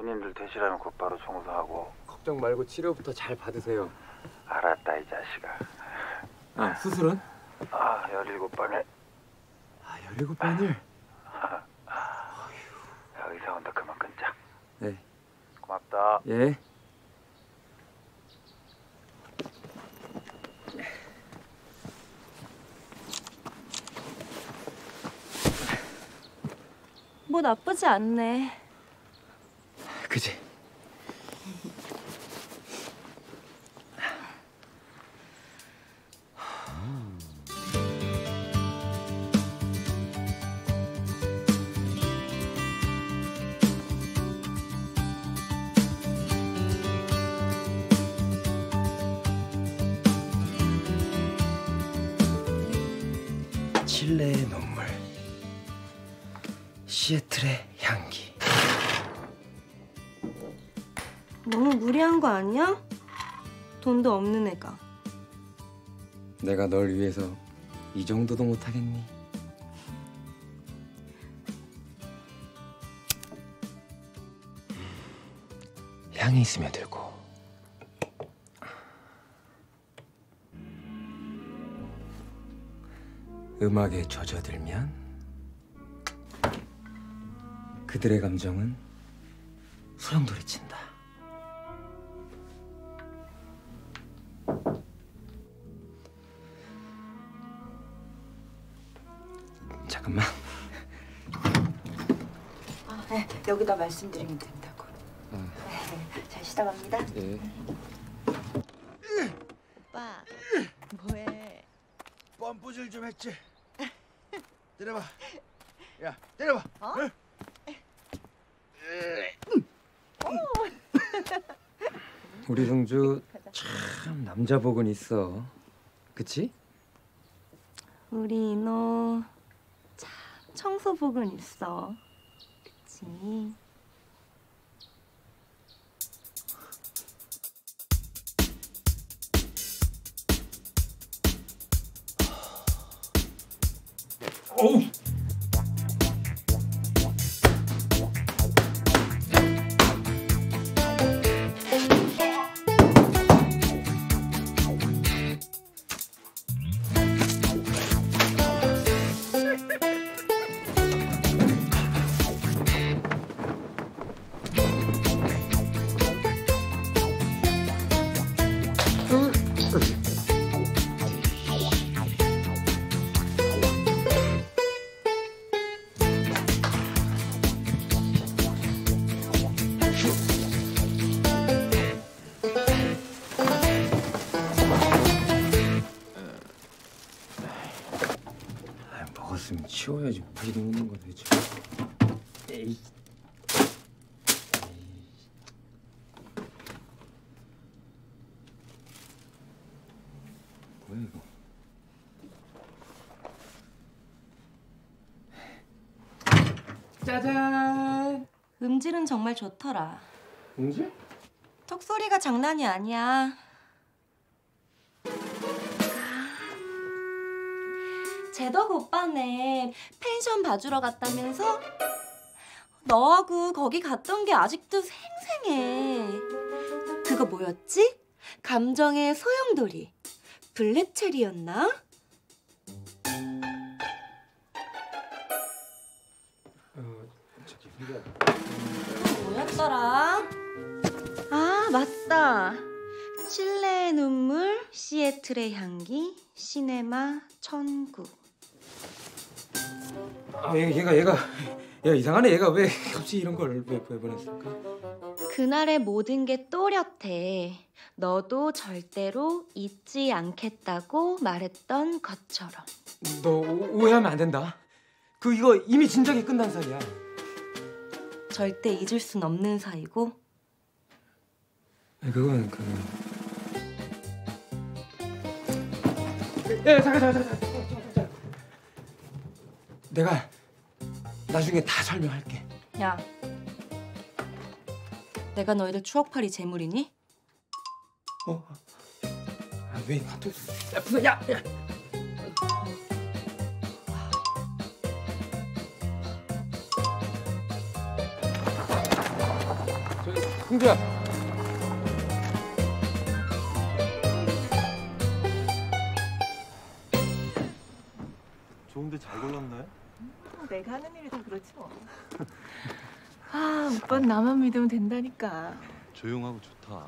손님들 퇴실하면 곧바로 청소하고 걱정 말고 치료부터 잘 받으세요. 알았다 이 자식아 아, 수술은? 아 열일곱 번을 아, 17번을? 야 의사 온다 그만 끊자 네. 고맙다 예. 뭐 나쁘지 않네. 그지? 칠레의 눈물 시애틀의 향기 너무 무리한 거 아니야? 돈도 없는 애가. 내가 널 위해서 이 정도도 못하겠니? 향이 스며들고 음악에 젖어들면 그들의 감정은 소용돌이친다. 잠깐만. 아, 네, 여기다 말씀드리면 된다고. 아. 네, 잘 쉬다 갑니다. 예. 오빠, 뭐해? 뻔뿌질 좀 했지. 때려봐. 야, 때려봐. 어? 응? 우리 승주 참 남자 복은 있어. 그치? 우리 너참 청소복은 있어. 그치? 짜잔. 음질은 정말 좋더라. 음질? 턱소리가 장난이 아니야. 제덕 오빠네 펜션 봐주러 갔다면서? 너하고 거기 갔던 게 아직도 생생해. 그거 뭐였지? 감정의 소용돌이. 블랙체리였나? 뭐였더라? 아, 맞다. 칠레의 눈물, 시애틀의 향기, 시네마 천국. 아, 얘, 얘가 얘가 야 이상하네 얘가 왜 갑자기 이런 걸왜 보내버렸을까? 그날의 모든 게 또렷해. 너도 절대로 잊지 않겠다고 말했던 것처럼. 너 오- 오해하면 안 된다. 그 이거 이미 진작에 끝난 사이야. 절대 잊을 순 없는 사이고. 그건 그. 야 잠깐 잠깐 잠깐 잠깐, 잠깐. 내가 나중에 다 설명할게. 야, 내가 너희들 추억팔이 재물이니? 어? 아, 왜 카톡? 야 무슨 야 야. 흥주야. 좋은데 잘 골랐네. 내가 하는 일이 다 그렇지 뭐. 아, 오빠는 나만 믿으면 된다니까. 조용하고 좋다.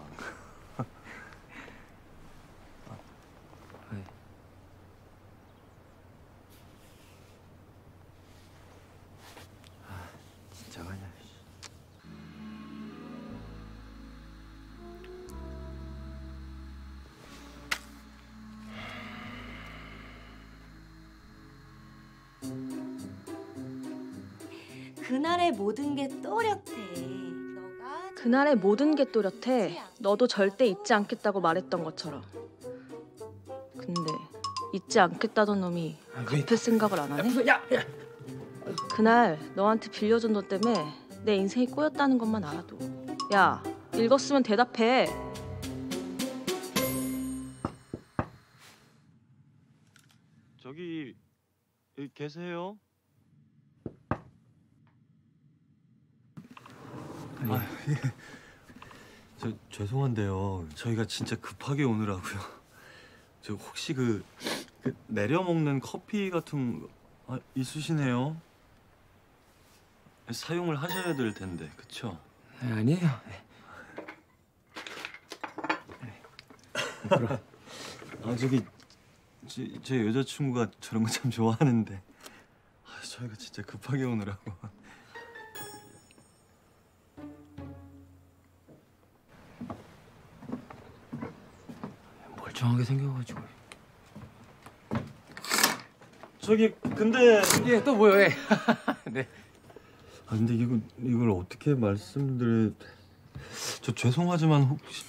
모든 게 또렷해. 그날의 모든 게 또렷해. 너도 절대 잊지 않겠다고 말했던 것처럼. 근데 잊지 않겠다던 놈이 아, 왜? 갚을 생각을 안 하네. 야, 야. 그날 너한테 빌려준 돈 때문에 내 인생이 꼬였다는 것만 알아도. 야, 읽었으면 대답해. 저기 계세요? 아, 예. 저 죄송한데요. 저희가 진짜 급하게 오느라고요. 저 혹시 그, 그 내려 먹는 커피 같은 거 아, 있으시네요? 사용을 하셔야 될 텐데, 그쵸? 아니에요. 아 저기 제, 제 여자친구가 저런 거 참 좋아하는데 아, 저희가 진짜 급하게 오느라고 멀쩡하게 생겨가지고. 저기 근데 예, 또 뭐요? 예. 네. 아 근데 이거 이걸 어떻게 말씀드려 저 죄송하지만 혹시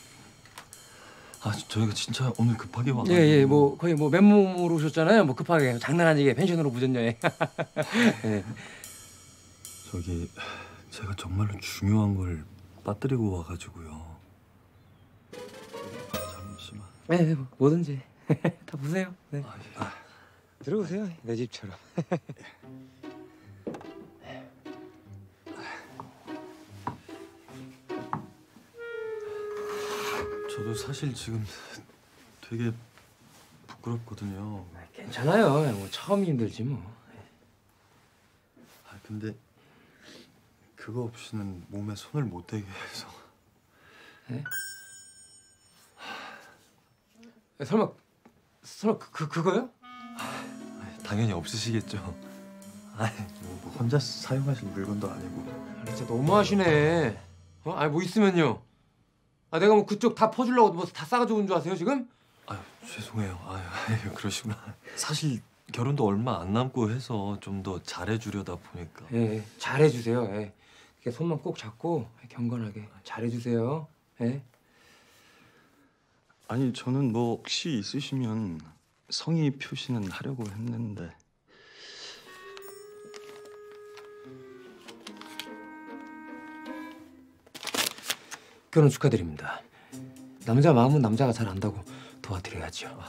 아 저희가 진짜 오늘 급하게 와가지고 예, 예, 뭐 거의 뭐 맨몸으로 오셨잖아요. 뭐 급하게 장난 아니게 펜션으로 무전 여행. 예. 저기 제가 정말로 중요한 걸 빠뜨리고 와가지고요 예, 예, 뭐, 뭐든지 다 보세요. 네. 아, 아, 들어오세요. 내 집처럼. 저도 사실 지금 되게 부끄럽거든요 괜찮아요. 뭐 처음 힘들지 뭐. 아 근데 그거 없이는 몸에 손을 못 대게 해서 예, 설마 설마 그, 그 그거요? 아, 당연히 없으시겠죠. 아니 뭐 혼자 사용하실 물건도 아니고. 아, 진짜 너무하시네. 어? 아니 뭐 있으면요. 아 내가 뭐 그쪽 다 퍼주려고 뭐 다 싸가지고 온 줄 아세요 지금? 아유 죄송해요. 아유, 아유 그러시구나. 사실 결혼도 얼마 안 남고 해서 좀 더 잘해주려다 보니까. 예, 예, 잘해주세요. 예. 손만 꼭 잡고 경건하게 잘해주세요. 예. 아니 저는 뭐 혹시 있으시면 성의 표시는 하려고 했는데. 결혼 축하드립니다. 남자 마음은 남자가 잘 안다고 도와드려야죠.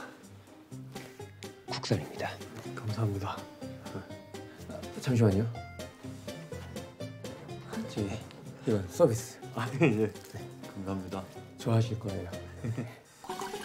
국산입니다. 감사합니다. 잠시만요. 저 이건 서비스 아 예. 감사합니다. 좋아하실 거예요.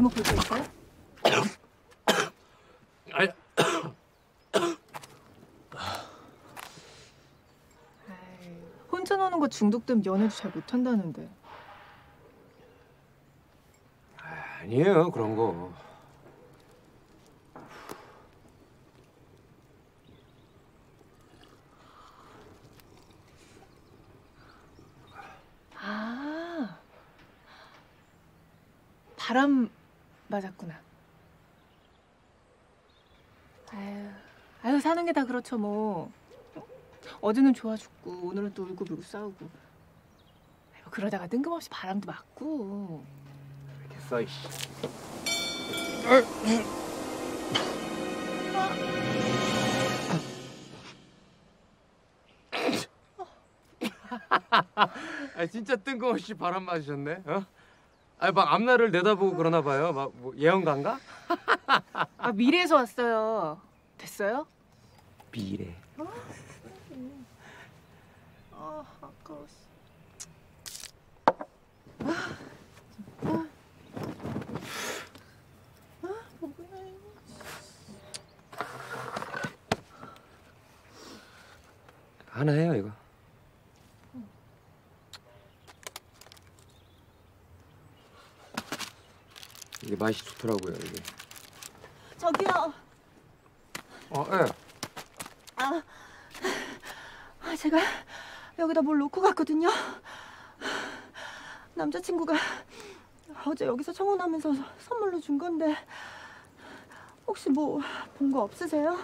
저기 뭐볼거 있어요? 아니, 혼자 노는 거 중독되면 연애도 잘 못한다는데. 아니에요 그런 거. 아, 바람 맞았구나. 아유, 아유 사는 게 다 그렇죠 뭐. 어제는 좋아 죽고 오늘은 또 울고 불고 싸우고. 그러다가 뜬금없이 바람도 맞고. 이렇게 써 이씨. 아 진짜 뜬금없이 바람 맞으셨네. 어? 아막 앞날을 내다보고 그러나 봐요. 막 뭐 예언가인가? 아 미래에서 왔어요. 됐어요? 미래. 아 아까워. 하나 해요 이거. 이게 맛이 좋더라고요 이게. 저기요. 어, 예. 아, 제가 여기다 뭘 놓고 갔거든요. 남자친구가 어제 여기서 청혼하면서 선물로 준 건데 혹시 뭐 본 거 없으세요?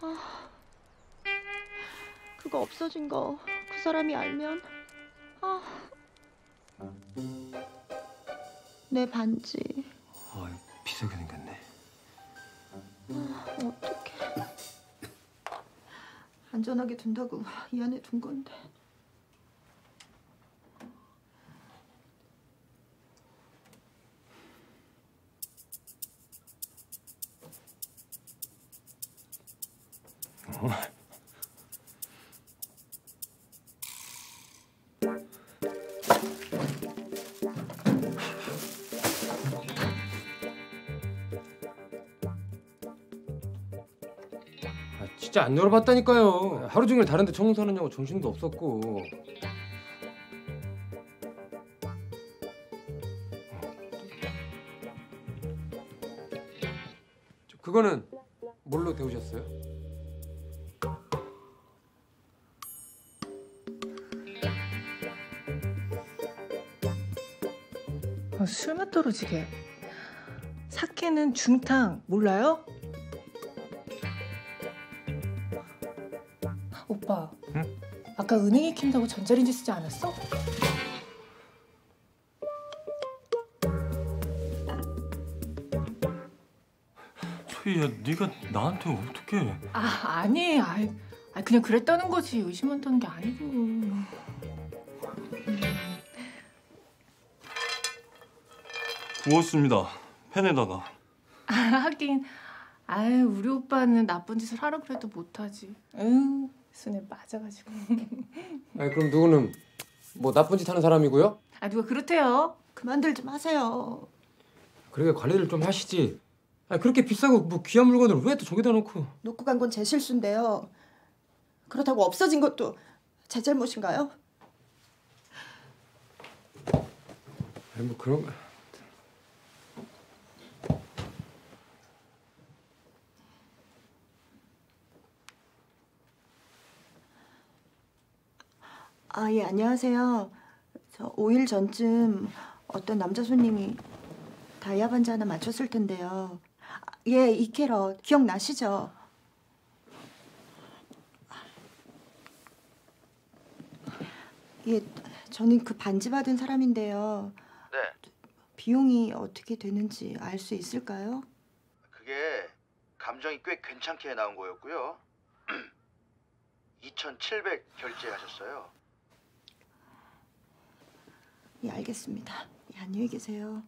아, 그거 없어진 거 그 사람이 알면 아, 내 반지 아, 비싸게 생겼네. 어떡해. 안전하게 둔다고 이 안에 둔 건데. 아, 진짜 안 열어봤다니까요. 하루 종일 다른데 청소하느냐고 정신도 없었고. 저, 그거는 뭘로 데우셨어요? 아, 술맛 떨어지게. 사케는 중탕 몰라요? 아까 은행에 킨다고 전자레인지 쓰지 않았어? 소희야, 네가 나한테 어떻게? 아 아니, 아, 아 그냥 그랬다는 거지 의심한다는 게 아니고. 구웠습니다. 팬에다가. 아, 하긴, 아유 우리 오빠는 나쁜 짓을 하라 그래도 못하지. 응, 손에 빠져가지고. 아니 그럼 누구는 뭐 나쁜 짓 하는 사람이고요? 아 누가 그렇대요? 그만들 좀 하세요. 그러게 관리를 좀 하시지. 아니 그렇게 비싸고 뭐 귀한 물건을 왜 또 저기다 놓고? 놓고 간 건 제 실수인데요. 그렇다고 없어진 것도 제 잘못인가요? 아니 뭐 그런 아, 예, 안녕하세요. 저 5일 전쯤 어떤 남자 손님이 다이아 반지 하나 맞췄을 텐데요. 아, 예, 이 캐럿 기억나시죠? 예, 저는 그 반지 받은 사람인데요. 네. 비용이 어떻게 되는지 알 수 있을까요? 그게 감정이 꽤 괜찮게 나온 거였고요. 2,700 결제하셨어요. 예, 알겠습니다. 예, 안녕히 계세요.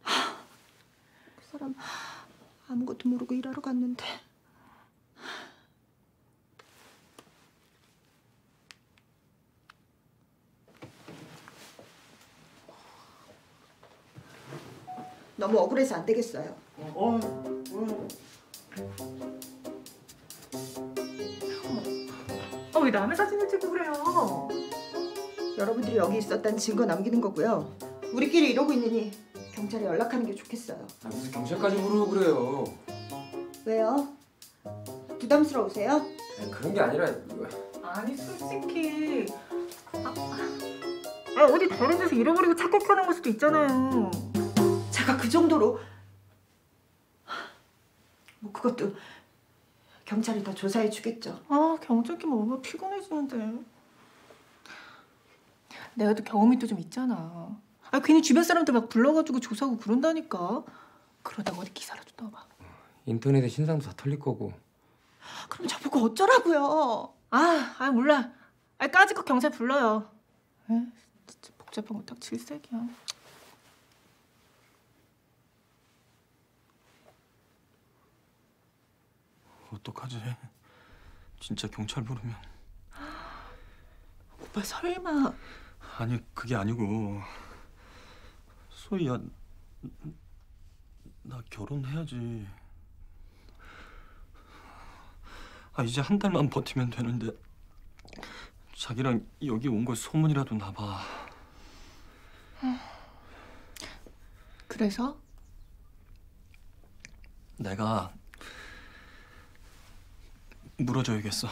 하, 그 사람 아무것도 모르고 일하러 갔는데. 너무 억울해서 안 되겠어요. 아왜 남의 사진을 찍고 그래요? 여러분들이 여기 있었다는 증거 남기는 거고요. 우리끼리 이러고 있느니 경찰에 연락하는 게 좋겠어요. 아, 무슨 경찰까지 부르고 그래요? 왜요? 부담스러우세요? 아니, 그런 게 아니라 아니 솔직히 아, 아, 어디 다른 데서 잃어버리고 착각하는 걸 수도 있잖아요. 제가 그 정도로 뭐 그것도 경찰이 더 조사해 주겠죠. 아 경찰 끼면 얼마나 피곤해지는데. 내가 또 경험이 또 좀 있잖아. 아 괜히 주변 사람들 막 불러가지고 조사하고 그런다니까. 그러다가 어디 기사라도 떠봐. 인터넷에 신상도 다 털릴 거고. 그럼 저보고 어쩌라고요? 아, 아 몰라. 아 까짓 거 경찰 불러요. 에, 진짜 복잡한 거 딱 질색이야. 어떡하지? 진짜 경찰 부르면 오빠 설마 아니 그게 아니고. 소희야 나 결혼해야지. 아 이제 한 달만 버티면 되는데 자기랑 여기 온거 소문이라도 나봐. 그래서? 내가 물어줘야겠어.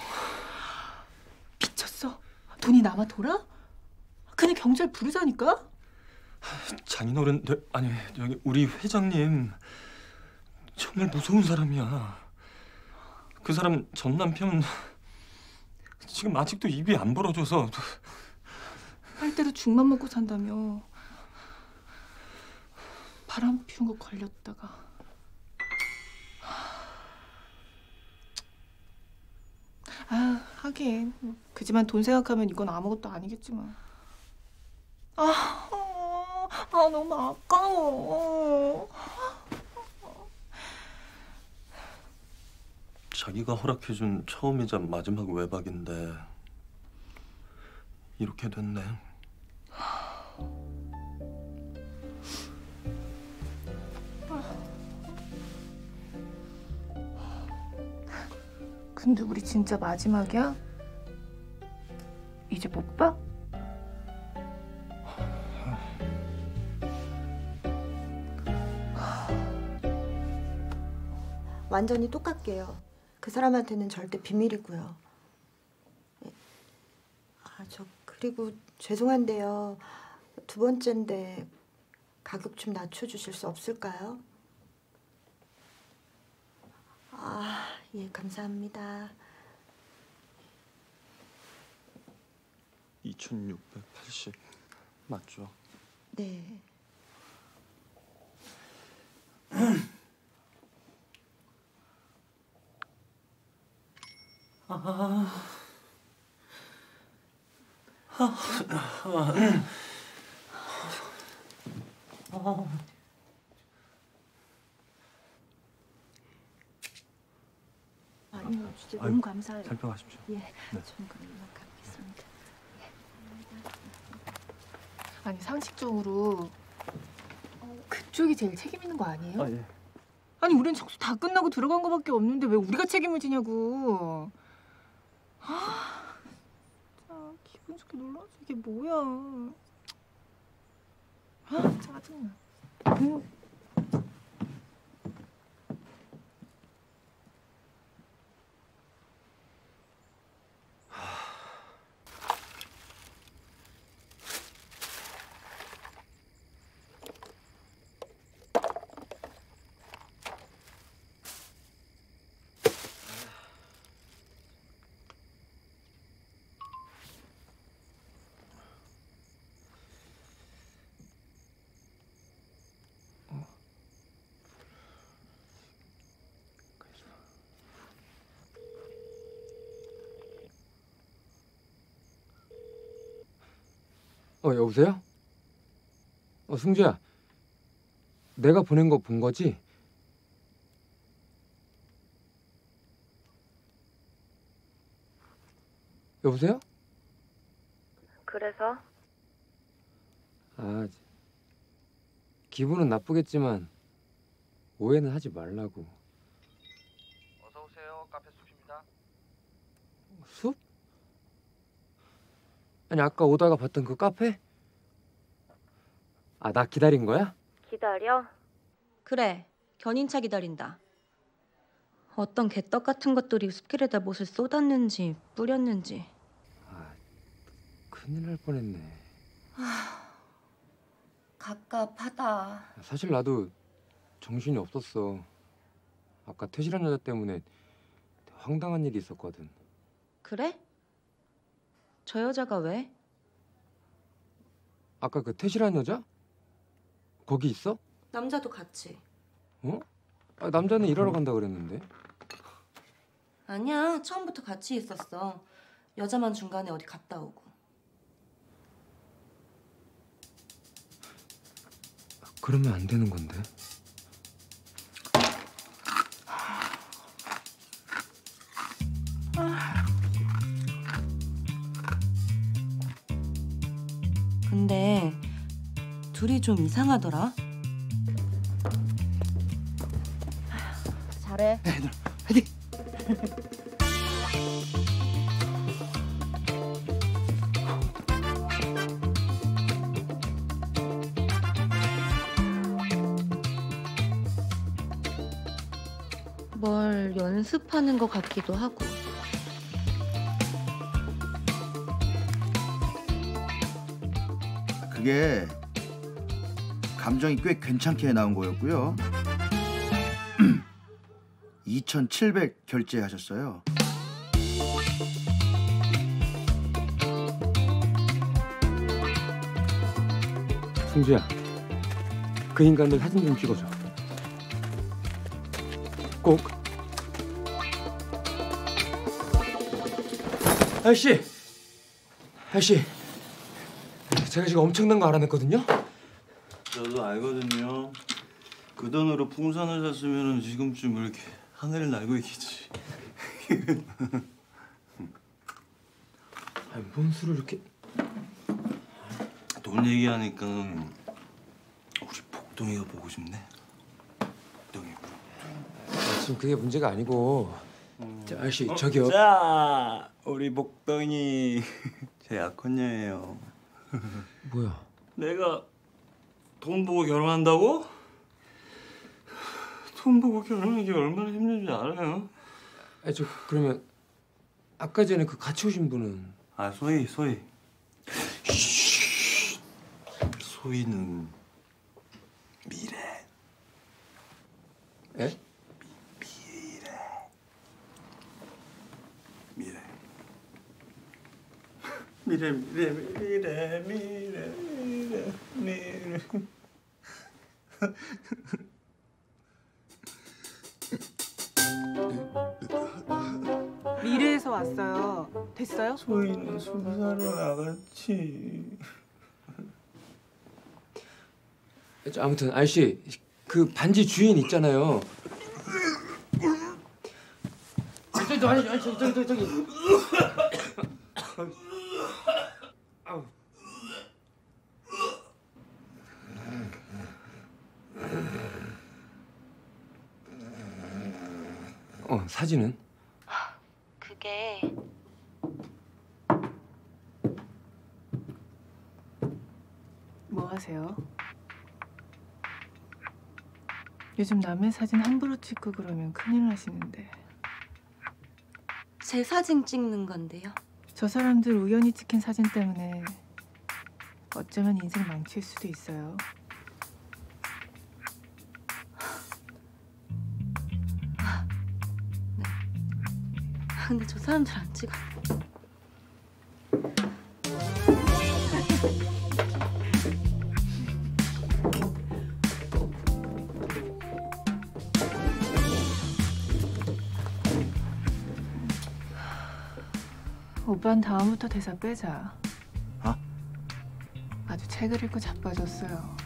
미쳤어? 돈이 남아 돌아? 그냥 경찰 부르자니까? 장인어른들 아니 여기 우리 회장님 정말 무서운 사람이야. 그 사람 전 남편 지금 아직도 입이 안 벌어져서 빨대로 죽만 먹고 산다며. 바람 피운 거 걸렸다가. 아 하긴 그지만 돈 생각하면 이건 아무것도 아니겠지만. 아, 어, 아 너무 아까워. 자기가 허락해준 처음이자 마지막 외박인데 이렇게 됐네. 근데 우리 진짜 마지막이야? 이제 못 봐? 완전히 똑같게요. 그 사람한테는 절대 비밀이고요. 예. 아, 저 그리고 죄송한데요. 두 번째인데 가격 좀 낮춰주실 수 없을까요? 아, 예, 감사합니다. 2,680 맞죠? 네. 아니요, 진짜 너무 아유, 감사해요. 살펴가십시오. 예, 네. 저는 그럼 이만 가보겠습니다. 아니 상식적으로 그쪽이 제일 책임 있는 거 아니에요? 아 예. 아니 우린 청소 다 끝나고 들어간 거밖에 없는데 왜 우리가 책임을 지냐고. 아, 진짜 기분 좋게 놀라서 이게 뭐야. 아 짜증나. 어 여보세요? 어 승주야. 내가 보낸 거 본 거지? 여보세요? 그래서 아 기분은 나쁘겠지만 오해는 하지 말라고. 어서 오세요. 카페 숲입니다. 숲? 아니 아까 오다가 봤던 그 카페? 아 나 기다린 거야? 기다려? 그래, 견인차 기다린다. 어떤 개떡 같은 것들이 숲길에다 못을 쏟았는지 뿌렸는지. 아 큰일 날 뻔했네. 갑갑하다. 사실 나도 정신이 없었어. 아까 퇴실한 여자 때문에 황당한 일이 있었거든. 그래? 저 여자가 왜? 아까 그 태실한 여자? 거기 있어? 남자도 같이. 어? 아, 남자는 일하러 간다 그랬는데. 아니야, 처음부터 같이 있었어. 여자만 중간에 어디 갔다 오고. 그러면 안 되는 건데. 둘이 좀 이상하더라. 잘해. 뭘 연습하는 것 같기도 하고. 그게 감정이 꽤 괜찮게 나온 거였고요. 2,700 결제하셨어요. 승주야, 그 인간들 사진 좀 찍어줘. 꼭. 아저씨, 아저씨, 제가 지금 엄청난 거 알아냈거든요. 알거든요. 그 돈으로 풍선을 샀으면 지금쯤 이렇게 하늘을 날고 있겠지. 아니, 뭔 술을 이렇게? 돈 얘기하니까 우리 복동이가 보고 싶네. 복동이. 아, 지금 그게 문제가 아니고. 자, 아저씨, 저기요. 자, 우리 복동이 제 약혼녀예요. 뭐야? 내가 돈 보고 결혼한다고? 돈 보고 결혼하는 게 얼마나 힘든지 알아요? 아, 저 그러면 아까 전에 그 같이 오신 분은? 아, 소희, 소희. 소희는 미래. 예? 에? 미래. 미래. 미래, 미래, 미래, 미래, 미래, 미래. 에서 왔어요. 됐어요? 소희는 수사로 나갔지 저 아무튼 아저씨 그 반지 주인 있잖아요. 저기 저기 저기 저기 저기. 아우. 어 사진은? 그게 뭐 하세요? 요즘 남의 사진 함부로 찍고 그러면 큰일 나시는데. 제 사진 찍는 건데요. 저 사람들 우연히 찍힌 사진 때문에 어쩌면 인생 망칠 수도 있어요. 근데 저 사람들 안 찍어. 오빠는 다음부터 대사 빼자. 어? 아주 책을 읽고 자빠졌어요.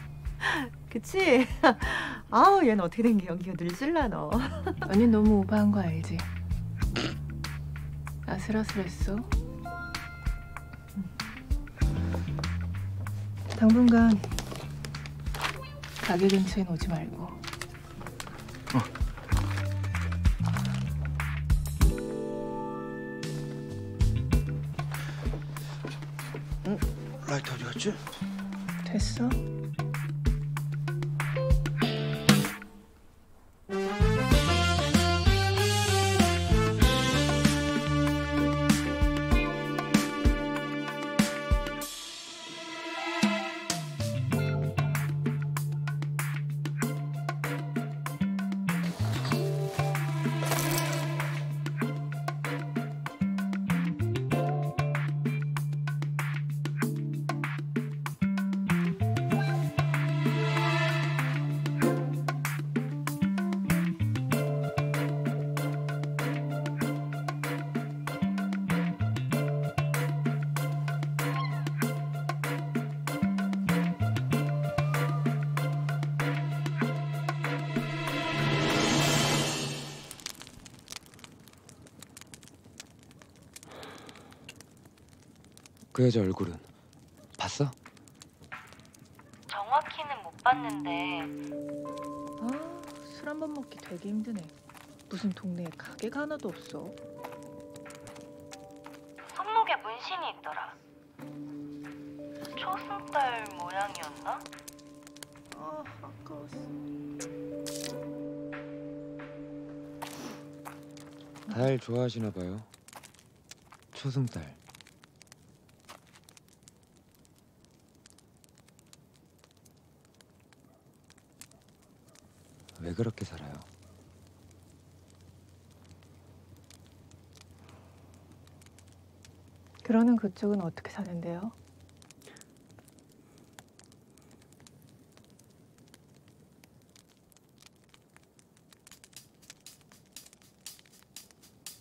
그치? 아우 얘는 어떻게 된 게 연기가 늘질라 너. 언니 너무 오버한 거 알지? 아슬아슬했어. 음. 당분간 가게 근처엔 오지 말고. 라이터 어디 갔지? 됐어? 그 여자 얼굴은 봤어? 정확히는 못 봤는데 아, 술 한 번 먹기 되게 힘드네. 무슨 동네에 가게가 하나도 없어. 손목에 문신이 있더라. 초승달 모양이었나? 아, 아까웠어. 달 좋아하시나 봐요. 초승달. 왜 그렇게 살아요? 그쪽은 어떻게 사는데요?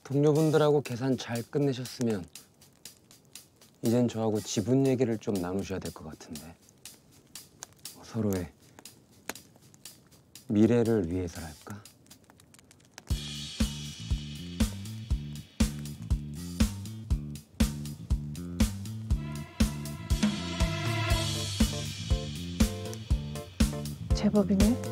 동료분들하고 계산 잘 끝내셨으면 이젠 저하고 지분 얘기를 좀 나누셔야 될 것 같은데 서로의 미래를 위해서랄까? 제법이네.